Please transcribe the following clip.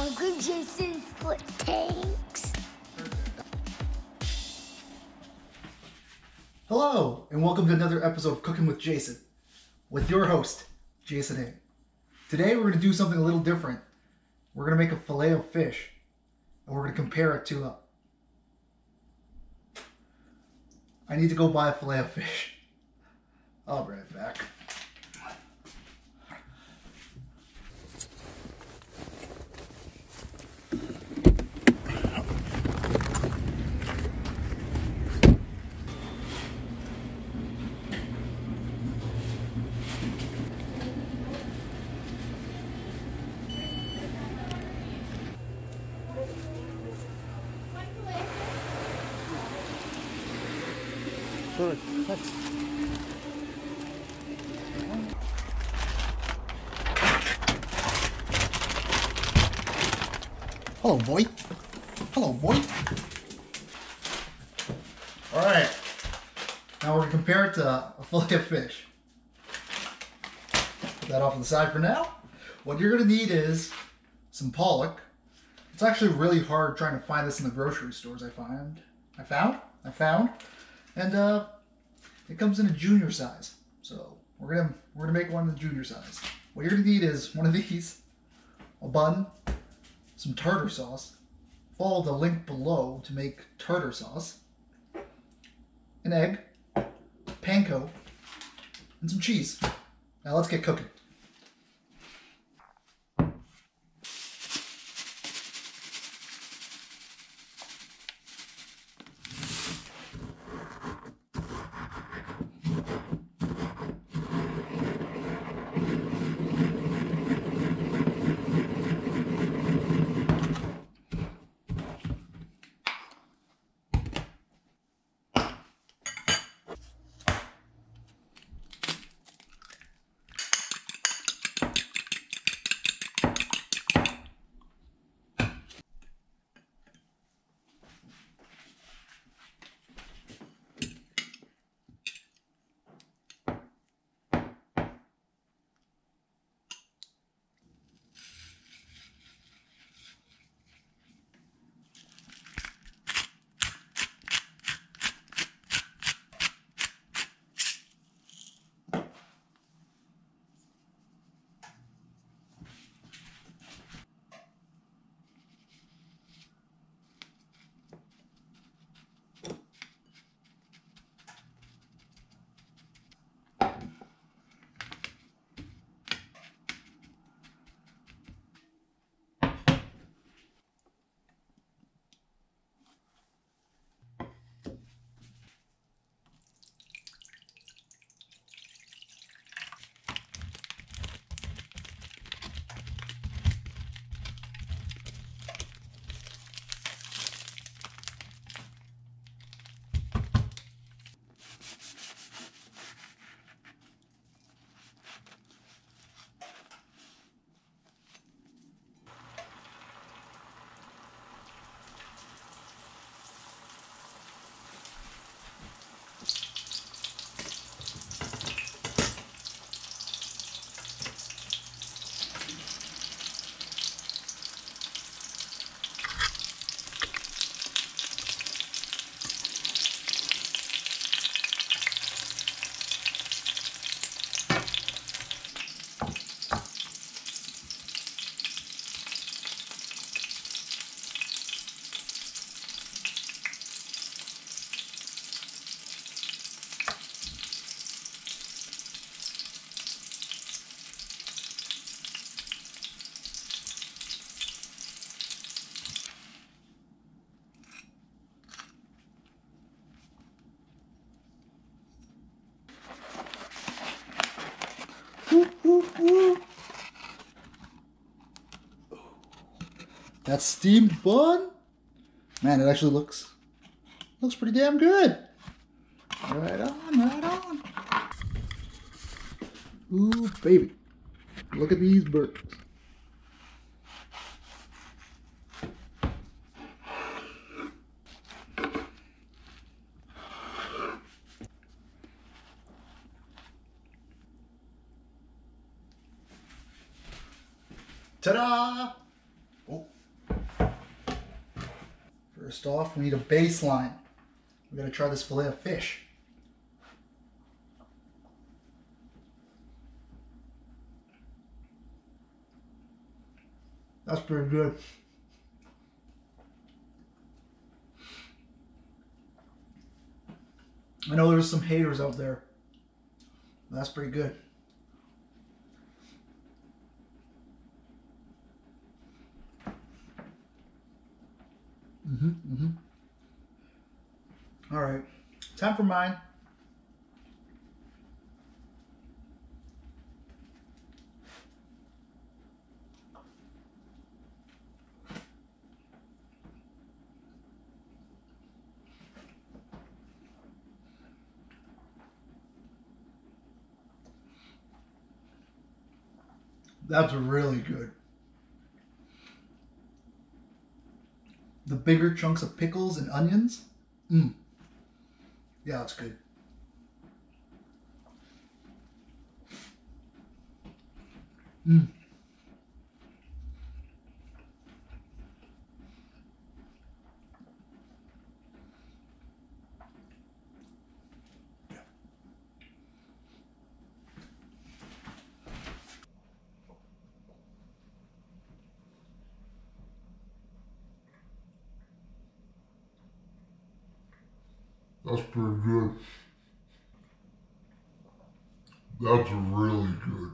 Uncle Jason's foot tanks. Hello, and welcome to another episode of Cooking with Jason, with your host, Jason Hay. Today we're going to do something a little different. We're going to make a Filet-O-Fish, and we're going to compare it to a. I need to go buy a Filet-O-Fish. I'll be right back. Hello, boy. Hello, boy. All right. Now we're gonna compare it to a Filet-O-Fish. Put that off on the side for now. What you're gonna need is some pollock. It's actually really hard trying to find this in the grocery stores. I find. I found. I found. And uh, it comes in a junior size. So we're gonna we're gonna make one in the junior size. What you're gonna need is one of these, a bun, some tartar sauce. Follow the link below to make tartar sauce. An egg, panko, and some cheese. Now let's get cooking. That steamed bun, man, it actually looks looks pretty damn good. Right on, right on. Ooh, baby, look at these birds. Ta-da! First off, we need a baseline. We gotta try this Filet-O-Fish. That's pretty good. I know there's some haters out there. That's pretty good. Mm-hmm. Mm-hmm. All right. Time for mine. That's really good. The bigger chunks of pickles and onions. Mmm. Yeah, that's good. Mmm. That's pretty good. That's really good.